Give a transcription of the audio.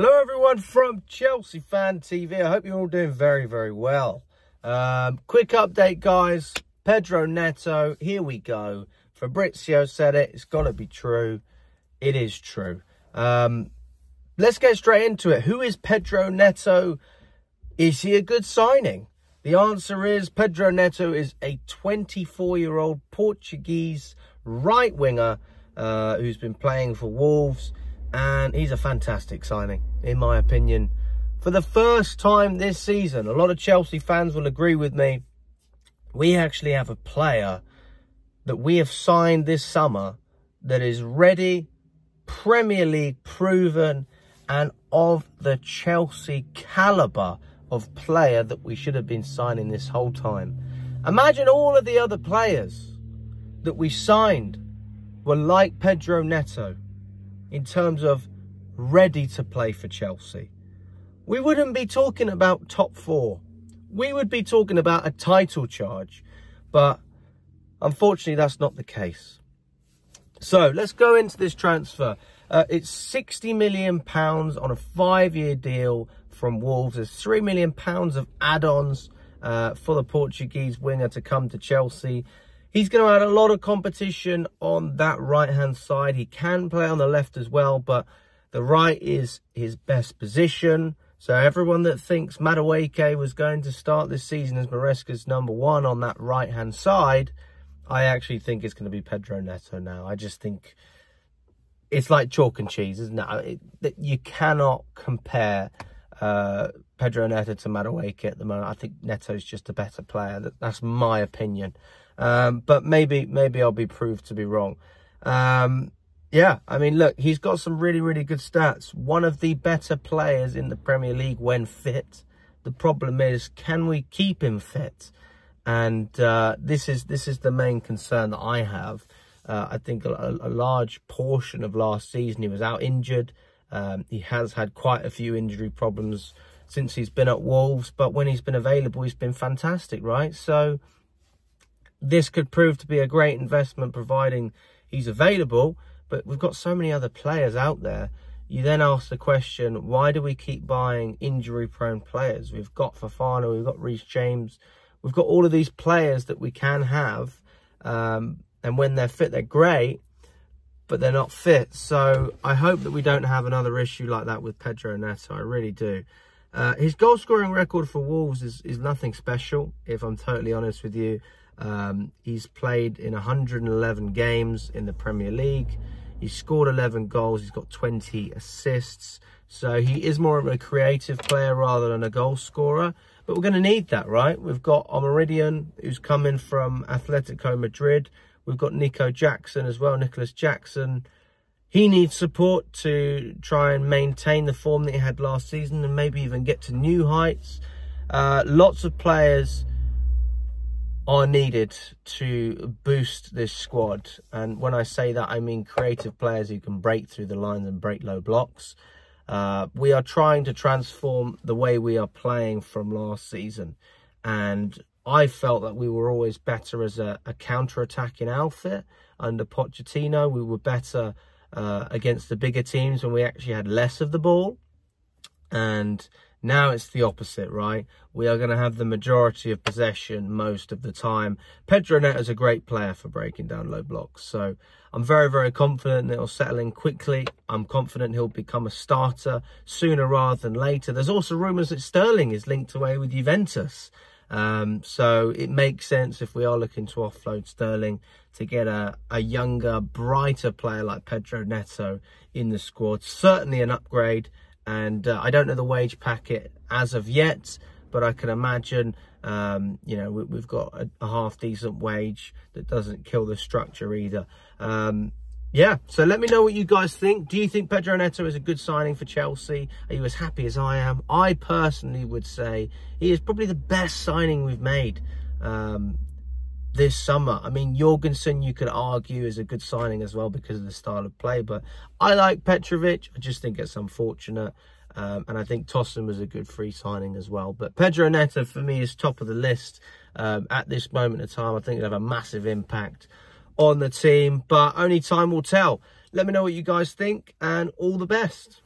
Hello everyone from Chelsea Fan TV. I hope you're all doing very, very well. Um, quick update, guys. Pedro Neto, here we go. Fabrizio said it. It's got to be true. It is true. Um, let's get straight into it. Who is Pedro Neto? Is he a good signing? The answer is Pedro Neto is a 24-year-old Portuguese right winger uh, who's been playing for Wolves and he's a fantastic signing, in my opinion. For the first time this season, a lot of Chelsea fans will agree with me, we actually have a player that we have signed this summer that is ready, Premier League proven, and of the Chelsea calibre of player that we should have been signing this whole time. Imagine all of the other players that we signed were like Pedro Neto in terms of ready to play for Chelsea. We wouldn't be talking about top four. We would be talking about a title charge. But unfortunately, that's not the case. So let's go into this transfer. Uh, it's 60 million pounds on a five-year deal from Wolves. There's three million pounds of add-ons uh, for the Portuguese winger to come to Chelsea. He's going to add a lot of competition on that right-hand side. He can play on the left as well, but the right is his best position. So everyone that thinks Madueke was going to start this season as Maresca's number one on that right-hand side, I actually think it's going to be Pedro Neto now. I just think it's like chalk and cheese, isn't it? it you cannot compare uh, Pedro Neto to Madueke at the moment. I think Neto's just a better player. That's my opinion. Um, but maybe maybe I'll be proved to be wrong. Um, yeah, I mean, look, he's got some really, really good stats. One of the better players in the Premier League when fit. The problem is, can we keep him fit? And uh, this is this is the main concern that I have. Uh, I think a, a, large portion of last season he was out injured. Um, he has had quite a few injury problems since he's been at Wolves, but when he's been available, he's been fantastic, right? So this could prove to be a great investment providing he's available. But we've got so many other players out there. You then ask the question, why do we keep buying injury-prone players? We've got Fofana, we've got Reece James. We've got all of these players that we can have. Um, and when they're fit, they're great, but they're not fit. So I hope that we don't have another issue like that with Pedro Neto. I really do. Uh, his goal scoring record for Wolves is, is nothing special, if I'm totally honest with you. Um, he's played in 111 games in the Premier League. He's scored 11 goals. He's got 20 assists. So he is more of a creative player rather than a goal scorer. But we're going to need that, right? We've got Omorodion, who's coming from Atletico Madrid. We've got Nico Jackson as well, Nicholas Jackson. He needs support to try and maintain the form that he had last season and maybe even get to new heights. Uh, lots of players are needed to boost this squad. And when I say that, I mean creative players who can break through the lines and break low blocks. Uh, we are trying to transform the way we are playing from last season. And I felt that we were always better as a, a counter-attacking outfit under Pochettino. We were better uh, against the bigger teams when we actually had less of the ball. And now it's the opposite, right? We are going to have the majority of possession most of the time. Pedro Neto is a great player for breaking down low blocks. So I'm very, very confident that he'll settle in quickly. I'm confident he'll become a starter sooner rather than later. There's also rumours that Sterling is linked away with Juventus. Um, so it makes sense if we are looking to offload Sterling to get a, a younger, brighter player like Pedro Neto in the squad. Certainly an upgrade and uh, I don't know the wage packet as of yet, but I can imagine, um, you know, we, have got a, a, half decent wage that doesn't kill the structure either. Um, yeah, so let me know what you guys think. Do you think Pedro Neto is a good signing for Chelsea? Are you as happy as I am? I personally would say he is probably the best signing we've made um, this summer. I mean, Jorgensen, you could argue, is a good signing as well because of the style of play. But I like Petrovic. I just think it's unfortunate. Um, and I think Tosin was a good free signing as well. But Pedro Neto, for me, is top of the list um, at this moment of time. I think it'll have a massive impact on the team. But only time will tell. Let me know what you guys think and all the best.